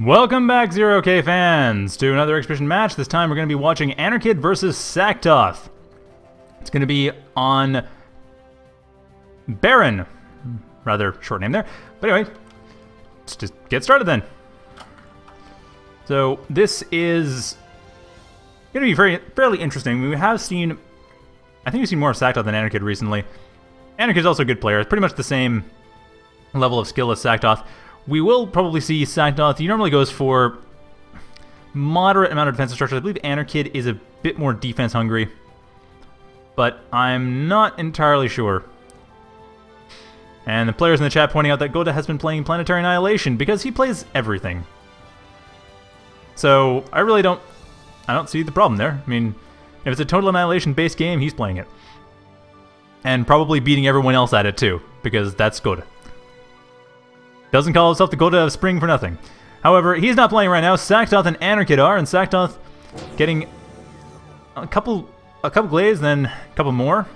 Welcome back, Zero K fans, to another Exhibition match. This time we're going to be watching Anarchid versus Saktoth. It's going to be on Barren. Rather short name there. But anyway, let's just get started then. So this is going to be very fairly interesting. We have seen, I think we've seen more of Saktoth than Anarchid recently. Anarchid's also a good player. It's pretty much the same level of skill as Saktoth. We will probably see Saktoth. He normally goes for moderate amount of defensive structure. I believe Anarchid is a bit more defense hungry, but I'm not entirely sure. And the players in the chat pointing out that Goda has been playing Planetary Annihilation because he plays everything. So I really don't, I don't see the problem there. I mean, if it's a Total Annihilation based game, he's playing it. And probably beating everyone else at it too, because that's Goda. Doesn't call himself the Goda of Spring for nothing. However, he's not playing right now. Saktoth and Anarchid are, and Saktoth getting a couple a couple glaives, then a couple more.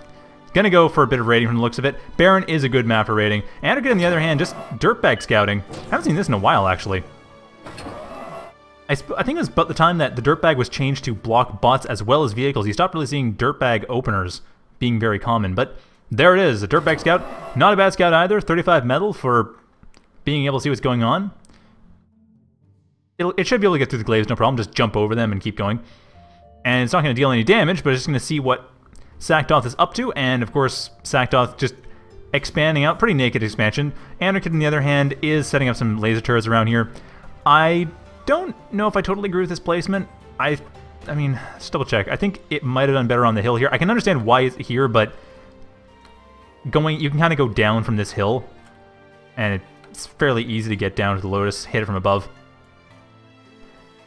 Gonna go for a bit of raiding from the looks of it. Barren is a good map for raiding. Anarchid, on the other hand, just dirtbag scouting. Haven't seen this in a while, actually. I, I think it was about the time that the dirtbag was changed to block bots as well as vehicles. You stopped really seeing dirtbag openers being very common, but there it is, a dirtbag scout. Not a bad scout either. 35 metal for being able to see what's going on. It should be able to get through the glaives, no problem. Just jump over them and keep going. And it's not going to deal any damage, but it's just going to see what Saktoth is up to. And, of course, Saktoth just expanding out. Pretty naked expansion. Anarchid, on the other hand, is setting up some laser turrets around here. I don't know if I totally agree with this placement. I I mean, just double check. I think it might have done better on the hill here. I can understand why it's here, but going, you can kind of go down from this hill, and it's fairly easy to get down to the Lotus, hit it from above.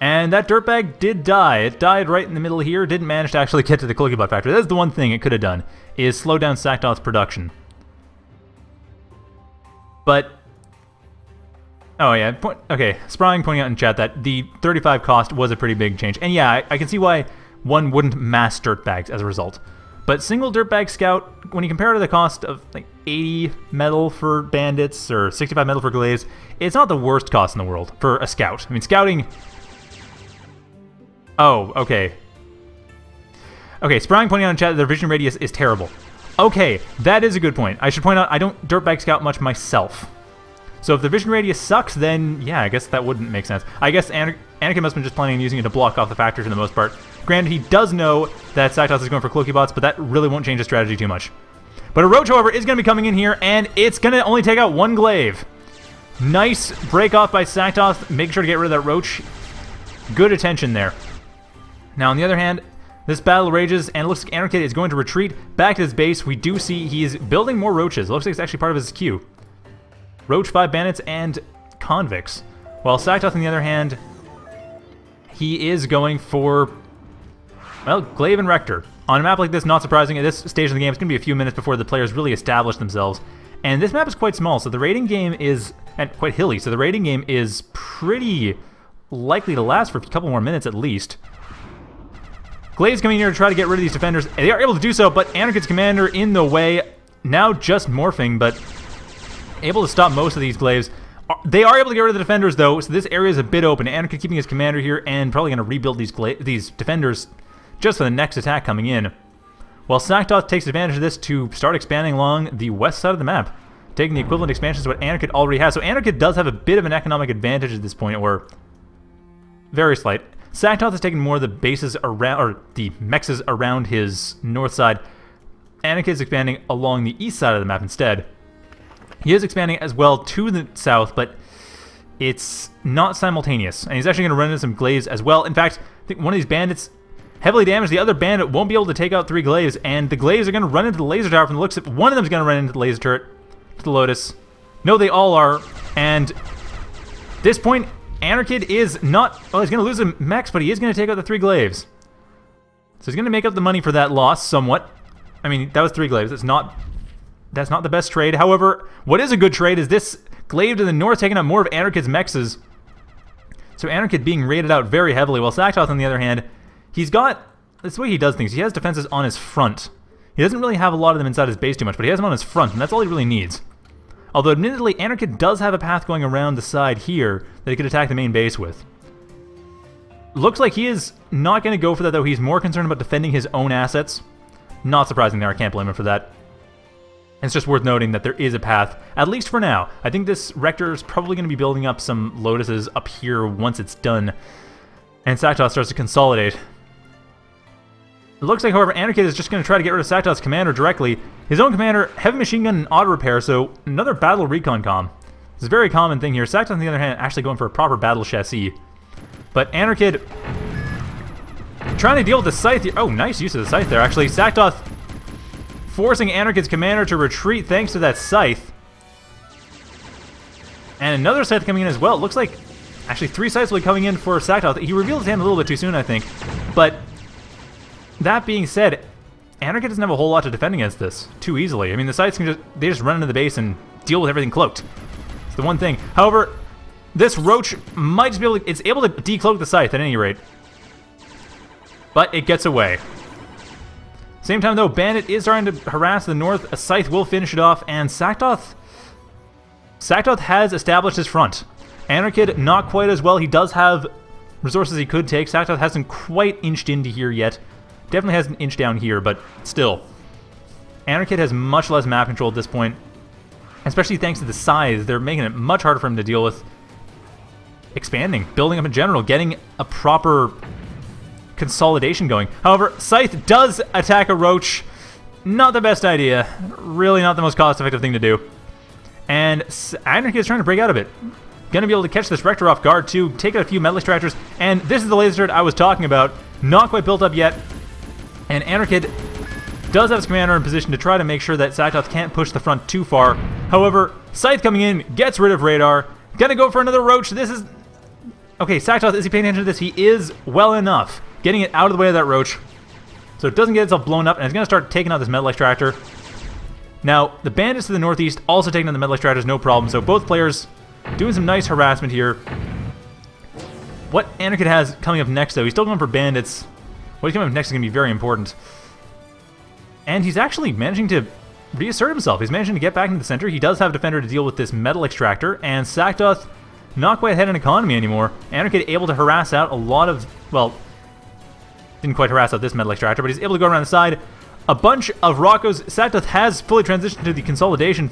And that dirtbag did die. It died right in the middle here, didn't manage to actually get to the Cloakybot factory. That's the one thing it could have done, is slow down Saktoth's production. But Oh yeah, point, okay. Sprying pointing out in chat that the 35 cost was a pretty big change. And yeah, I, I can see why one wouldn't mass dirtbags as a result. But single dirtbag scout, when you compare it to the cost of like 80 metal for bandits or 65 metal for glaives, it's not the worst cost in the world for a scout. I mean, scouting... Oh, okay. Okay, Sprying pointing out in chat that their vision radius is terrible. Okay, that is a good point. I should point out I don't dirtbag scout much myself. So if the vision radius sucks, then yeah, I guess that wouldn't make sense. I guess Anarchid must have been just planning on using it to block off the factors for the most part. Granted, he does know that Saktoth is going for Cloaky bots, but that really won't change his strategy too much. But a Roach, however, is going to be coming in here, and it's going to only take out one Glaive. Nice break off by Saktoth. Make sure to get rid of that Roach. Good attention there. Now, on the other hand, this battle rages, and it looks like Anarchid is going to retreat back to his base. We do see he's building more Roaches. It looks like it's actually part of his queue. Roach 5 Bandits, and Convicts. While Saktoth, on the other hand, he is going for, well, Glaive and Rector. On a map like this, not surprising, at this stage of the game, it's going to be a few minutes before the players really establish themselves. And this map is quite small, so the raiding game is, and quite hilly, so the raiding game is pretty likely to last for a couple more minutes at least. Glaive's coming here to try to get rid of these defenders. They are able to do so, but Anarchid's commander in the way, now just morphing, but able to stop most of these glaives. Uh, they are able to get rid of the defenders, though, so this area is a bit open. Anarchid keeping his commander here and probably going to rebuild these these defenders just for the next attack coming in. While Saktoth takes advantage of this to start expanding along the west side of the map, taking the equivalent expansions to what Anarchid already has. So Anarchid does have a bit of an economic advantage at this point, or very slight. Saktoth has taken more of the bases around, or the mexes around his north side. is expanding along the east side of the map instead. He is expanding as well to the south, but it's not simultaneous. And he's actually going to run into some glaives as well. In fact, I think one of these bandits heavily damaged. The other bandit won't be able to take out three glaives, and the glaives are going to run into the laser tower from the looks of One of them is going to run into the laser turret, to the Lotus. No, they all are. And this point, Anarchid is not... Well, he's going to lose a max, but he is going to take out the three glaives. So he's going to make up the money for that loss somewhat. I mean, that was three glaives. It's not that's not the best trade. However, what is a good trade is this Glaive to the north taking out more of Anarchid's mexes. So Anarchid being raided out very heavily, while Saktoth, on the other hand, he's got... That's the way he does things. He has defenses on his front. He doesn't really have a lot of them inside his base too much, but he has them on his front, and that's all he really needs. Although, admittedly, Anarchid does have a path going around the side here that he could attack the main base with. Looks like he is not going to go for that, though. He's more concerned about defending his own assets. Not surprising there. I can't blame him for that. It's just worth noting that there is a path, at least for now. I think this Rector is probably going to be building up some Lotuses up here once it's done. And Saktoth starts to consolidate. It looks like, however, Anarchid is just going to try to get rid of Saktoth's commander directly. His own commander, heavy machine gun and auto repair, so another battle recon com. It's a very common thing here. Saktoth, on the other hand, actually going for a proper battle chassis. But Anarchid trying to deal with the scythe. Oh, nice use of the scythe there, actually. Saktoth forcing Anarchid's commander to retreat thanks to that scythe. And another scythe coming in as well. It looks like actually three scythes will be coming in for Saktoth. He revealed his hand a little bit too soon, I think. But that being said, Anarchid doesn't have a whole lot to defend against this too easily. I mean, the scythes can just they just run into the base and deal with everything cloaked. It's the one thing. However, this Roach might just be able to, it's able to decloak the Scythe at any rate. But it gets away. Same time though, Bandit is starting to harass the north. A Scythe will finish it off, and Saktoth... Saktoth has established his front. Anarchid, not quite as well. He does have resources he could take. Saktoth hasn't quite inched into here yet. Definitely hasn't inched down here, but still. Anarchid has much less map control at this point. Especially thanks to the scythes, they're making it much harder for him to deal with expanding, building up in general, getting a proper consolidation going. However, Scythe does attack a Roach. Not the best idea. Really not the most cost-effective thing to do. And Anarchy is trying to break out of it. Gonna be able to catch this Rector off guard too, take out a few Metal Extractors, and this is the laser turret I was talking about. Not quite built up yet. And Anarchid does have his commander in position to try to make sure that Saktoth can't push the front too far. However, Scythe coming in, gets rid of Radar. Gonna go for another Roach. This is Okay, Saktoth, is he paying attention to this? He is well enough. Getting it out of the way of that Roach. So it doesn't get itself blown up, and it's going to start taking out this Metal Extractor. Now, the Bandits to the northeast also taking out the Metal Extractors, no problem. So both players doing some nice harassment here. What Anarchid has coming up next, though, he's still going for Bandits. What he's coming up next is going to be very important. And he's actually managing to reassert himself. He's managing to get back into the center. He does have Defender to deal with this Metal Extractor, and Saktoth not quite ahead in economy anymore. Anarchid able to harass out a lot of, well, didn't quite harass out this metal extractor, but he's able to go around the side. A bunch of Rocko's. Saktoth has fully transitioned to the consolidation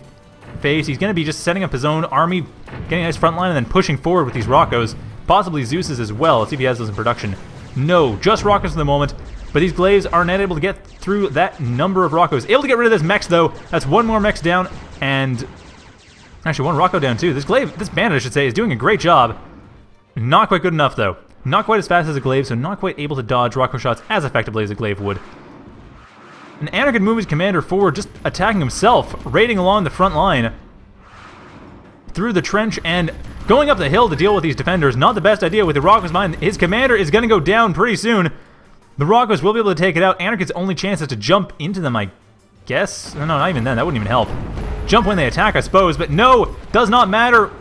phase. He's going to be just setting up his own army, getting a nice front line, and then pushing forward with these Rockos. Possibly Zeus's as well. Let's see if he has those in production. No, just Rockos for the moment. But these Glaives are not able to get through that number of Rockos. Able to get rid of this mex, though. That's one more mex down, and Actually, one Rocko down too. This Glaive, this Bandit, I should say, is doing a great job. Not quite good enough, though. Not quite as fast as a Glaive, so not quite able to dodge Rocko shots as effectively as a Glaive would. And Anarchid moves commander forward, just attacking himself, raiding along the front line. Through the trench and going up the hill to deal with these defenders. Not the best idea with the Rockos mind. His commander is going to go down pretty soon. The Rockos will be able to take it out. Anarchid's only chance is to jump into them, I guess. No, not even then. That wouldn't even help. Jump when they attack, I suppose, but no, does not matter.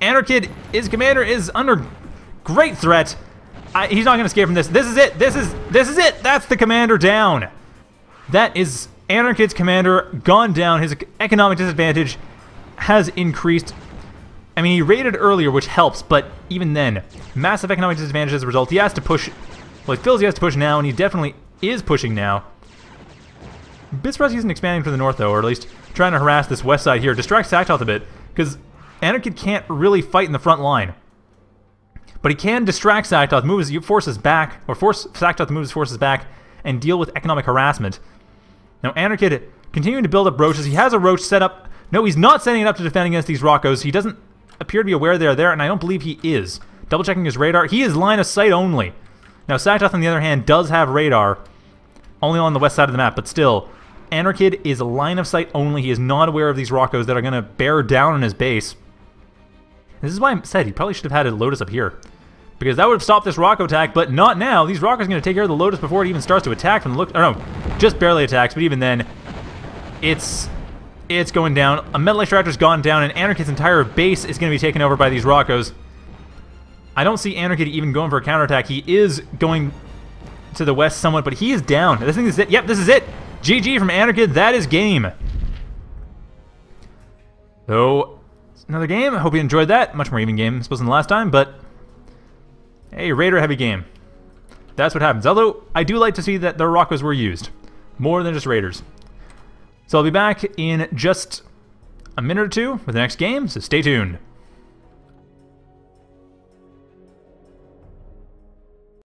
Anarchid, his commander, is under great threat. I, he's not going to escape from this. This is it. This is this is it. That's the commander down. That is Anarchid's commander gone down. His economic disadvantage has increased. I mean, he raided earlier, which helps, but even then, massive economic disadvantage as a result. He has to push. Well, he feels he has to push now, and he definitely is pushing now. Bit isn't expanding to the north, though, or at least trying to harass this west side here. Distract Saktoth a bit, because Anarchid can't really fight in the front line. But he can distract Saktoth, move his forces back, or force Saktoth to move his forces back, and deal with economic harassment. Now, Anarchid continuing to build up roaches. He has a roach set up. No, he's not setting it up to defend against these Rockos. He doesn't appear to be aware they're there, and I don't believe he is. Double checking his radar. He is line of sight only. Now, Saktoth, on the other hand, does have radar, only on the west side of the map, but still, Anarchid is line of sight only. He is not aware of these Rockos that are going to bear down on his base. This is why I said he probably should have had a Lotus up here. Because that would have stopped this Rocko attack, but not now. These Rockos are going to take care of the Lotus before it even starts to attack from the look... Or no, just barely attacks, but even then, it's it's going down. A Metal Extractor's gone down, and Anarchid's entire base is going to be taken over by these Rockos. I don't see Anarchid even going for a counterattack. He is going to the west somewhat, but he is down. This thing is it. Yep, this is it. GG from Anarchid, that is game. So, another game. I hope you enjoyed that. Much more even game, I suppose, than the last time, but hey, Raider heavy game. That's what happens. Although, I do like to see that the Rockos were used. More than just Raiders. So I'll be back in just a minute or two with the next game, so stay tuned.